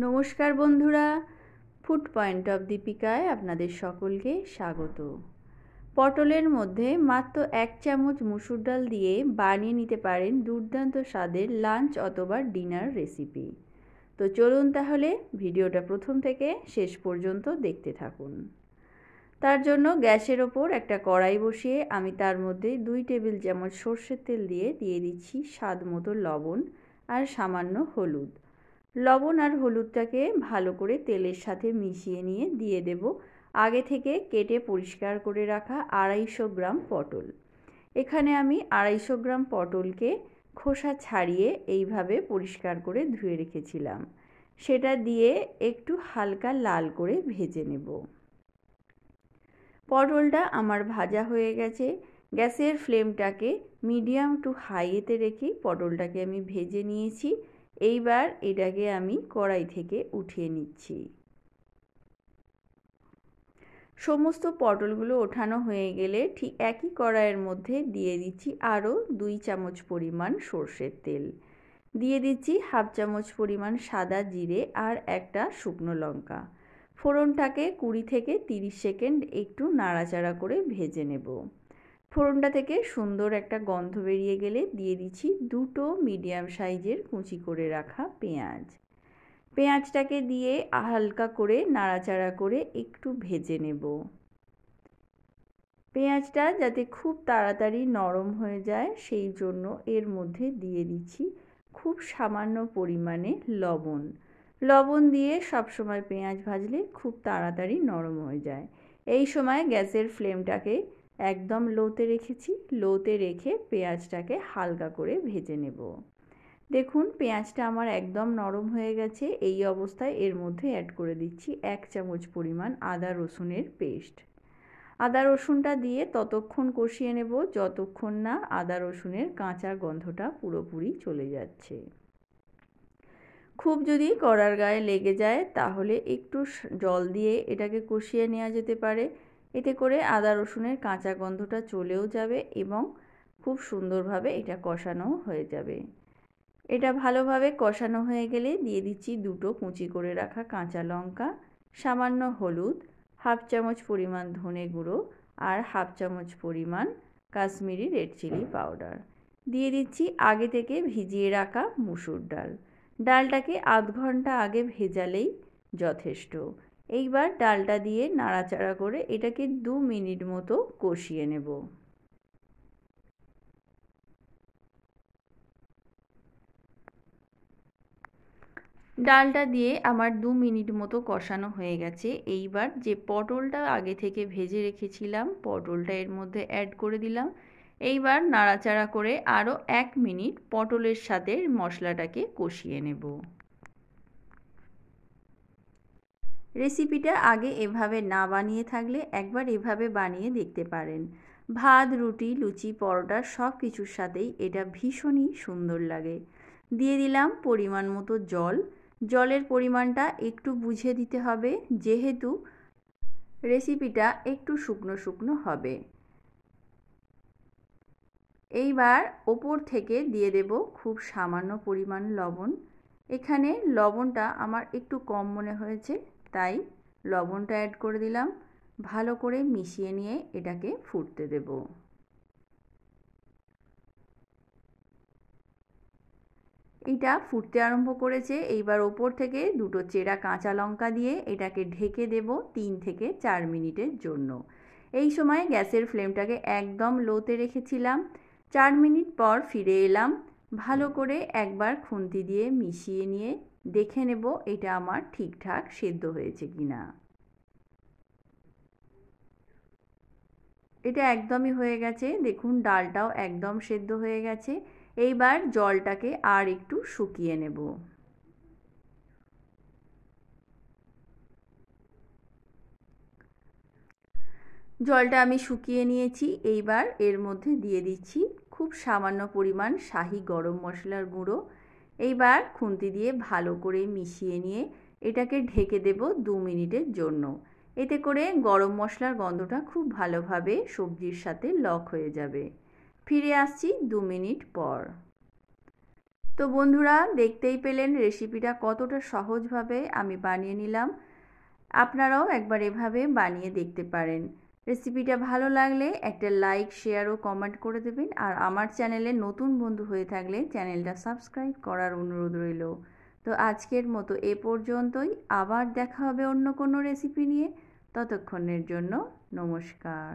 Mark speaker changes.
Speaker 1: নমস্কার বন্ধুরা food point of দীপিকায় আপনাদের সকলকে স্বাগত। পটলের মধ্যে মাত্র এক চামচ মুসুর ডাল দিয়ে বানিয়ে নিতে পারেন দুর্দান্ত স্বাদের লাঞ্চ অথবা ডিনার রেসিপি। তো চলুন তাহলে ভিডিওটা প্রথম থেকে শেষ পর্যন্ত দেখতে থাকুন। তার জন্য গ্যাসের ওপর একটা কড়াই বসিয়ে আমি তার মধ্যে দুই টেবিল চামচ সর্ষের তেল দিয়ে দিয়ে দিচ্ছি স্বাদ মতো লবণ আর সামান্য হলুদ। লবণ আর হলুদটাকে ভালো করে তেলের সাথে মিশিয়ে নিয়ে দিয়ে দেব। আগে থেকে কেটে পরিষ্কার করে রাখা আড়াইশো গ্রাম পটল। এখানে আমি আড়াইশো গ্রাম পটলকে খোসা ছাড়িয়ে এইভাবে পরিষ্কার করে ধুয়ে রেখেছিলাম। সেটা দিয়ে একটু হালকা লাল করে ভেজে নেব। পটলটা আমার ভাজা হয়ে গেছে। গ্যাসের ফ্লেমটাকে মিডিয়াম টু হাইয়েতে রেখে পটলটাকে আমি ভেজে নিয়েছি। এইবার এটাকে আমি কড়াই থেকে উঠিয়ে নিচ্ছি। সমস্ত পটলগুলো ওঠানো হয়ে গেলে ঠিক একই কড়াইয়ের মধ্যে দিয়ে দিচ্ছি আরও দুই চামচ পরিমাণ সর্ষের তেল। দিয়ে দিচ্ছি হাফ চামচ পরিমাণ সাদা জিরে আর একটা শুকনো লঙ্কা। ফোড়নটাকে কুড়ি থেকে তিরিশ সেকেন্ড একটু নাড়াচাড়া করে ভেজে নেব। ফোড়নটা থেকে সুন্দর একটা গন্ধ বেরিয়ে গেলে দিয়ে দিচ্ছি দুটো মিডিয়াম সাইজের কুচি করে রাখা পেঁয়াজ। পেঁয়াজটাকে দিয়ে হালকা করে নাড়াচাড়া করে একটু ভেজে নেব। পেঁয়াজটা যাতে খুব তাড়াতাড়ি নরম হয়ে যায় সেই জন্য এর মধ্যে দিয়ে দিচ্ছি খুব সামান্য পরিমাণে লবণ। লবণ দিয়ে সবসময় পেঁয়াজ ভাজলে খুব তাড়াতাড়ি নরম হয়ে যায়। এই সময় গ্যাসের ফ্লেমটাকে একদম লোতে রেখেছি, লোতে রেখে পেঁয়াজটাকে হালকা করে ভেজে নেব। দেখুন, পেঁয়াজটা আমার একদম নরম হয়ে গেছে। এই অবস্থায় এর মধ্যে অ্যাড করে দিচ্ছি এক চামচ পরিমাণ আদা রসুনের পেস্ট। আদা রসুনটা দিয়ে ততক্ষণ কষিয়ে নেব, যতক্ষণ না আদা রসুনের কাঁচা গন্ধটা পুরোপুরি চলে যাচ্ছে। খুব যদি কড়ার গায়ে লেগে যায়, তাহলে একটু জল দিয়ে এটাকে কষিয়ে নেওয়া যেতে পারে। এতে করে আদা রসুনের কাঁচা গন্ধটা চলেও যাবে এবং খুব সুন্দরভাবে এটা কষানো হয়ে যাবে। এটা ভালোভাবে কষানো হয়ে গেলে দিয়ে দিচ্ছি দুটো কুচি করে রাখা কাঁচা লঙ্কা, সামান্য হলুদ, হাফ চামচ পরিমাণ ধনে গুঁড়ো আর হাফ চামচ পরিমাণ কাশ্মীরি রেড চিলি পাউডার। দিয়ে দিচ্ছি আগে থেকে ভিজিয়ে রাখা মুসুর ডাল। ডালটাকে আধ ঘণ্টা আগে ভেজালেই যথেষ্ট। এইবার ডালটা দিয়ে নাড়াচাড়া করে এটাকে দু মিনিট মতো কষিয়ে নেব। ডালটা দিয়ে আমার দু মিনিট মতো কষানো হয়ে গেছে। এইবার যে পটলটা আগে থেকে ভেজে রেখেছিলাম, পটলটা এর মধ্যে অ্যাড করে দিলাম। এইবার নাড়াচাড়া করে আরও এক মিনিট পটলের সাথে মশলাটাকে কষিয়ে নেব। রেসিপিটা আগে এভাবে না বানিয়ে থাকলে একবার এভাবে বানিয়ে দেখতে পারেন। ভাত, রুটি, লুচি, পরোটা সব কিছুর সাথেই এটা ভীষণই সুন্দর লাগে। দিয়ে দিলাম পরিমাণ মতো জল। জলের পরিমাণটা একটু বুঝে দিতে হবে, যেহেতু রেসিপিটা একটু শুকনো শুকনো হবে। এইবার ওপর থেকে দিয়ে দেব খুব সামান্য পরিমাণ লবণ। এখানে লবণটা আমার একটু কম মনে হয়েছে। তাই লবণটা অ্যাড করে দিলাম। ভালো করে মিশিয়ে নিয়ে এটাকে ফুটতে দেব। এটা ফুটতে আরম্ভ করেছে। এইবার ওপর থেকে দুটো চেরা কাঁচা লঙ্কা দিয়ে এটাকে ঢেকে দেব তিন থেকে চার মিনিটের জন্য। এই সময় গ্যাসের ফ্লেমটাকে একদম লোতে রেখেছিলাম। চার মিনিট পর ফিরে এলাম। ভালো করে একবার খুন্তি দিয়ে মিশিয়ে নিয়ে দেখে নেব এটা আমার ঠিকঠাক সেদ্ধ হয়েছে কি না এটা একদমই হয়ে গেছে। দেখুন, ডালটাও একদম সেদ্ধ হয়ে গেছে। এইবার জলটাকে আর একটু শুকিয়ে নেব। জলটা আমি শুকিয়ে নিয়েছি। এইবার এর মধ্যে দিয়ে দিচ্ছি খুব সামান্য পরিমাণ শাহি গরম মশলার গুঁড়ো। এইবার খুন্তি দিয়ে ভালো করে মিশিয়ে নিয়ে এটাকে ঢেকে দেব দু মিনিটের জন্য। এতে করে গরম মশলার গন্ধটা খুব ভালোভাবে সবজির সাথে লক হয়ে যাবে। ফিরে আসছি দু মিনিট পর। তো বন্ধুরা, দেখতেই পেলেন রেসিপিটা কতটা সহজভাবে আমি বানিয়ে নিলাম। আপনারাও একবার এভাবে বানিয়ে দেখতে পারেন। রেসিপিটা ভালো লাগলে একটা লাইক শেয়ার ও কমেন্ট করে দেবেন। আর আমার চ্যানেলে নতুন বন্ধু হয়ে থাকলে চ্যানেলটা সাবস্ক্রাইব করার অনুরোধ রইল। তো আজকের মতো এ পর্যন্তই। আবার দেখা হবে অন্য কোনো রেসিপি নিয়ে। ততক্ষণের জন্য নমস্কার।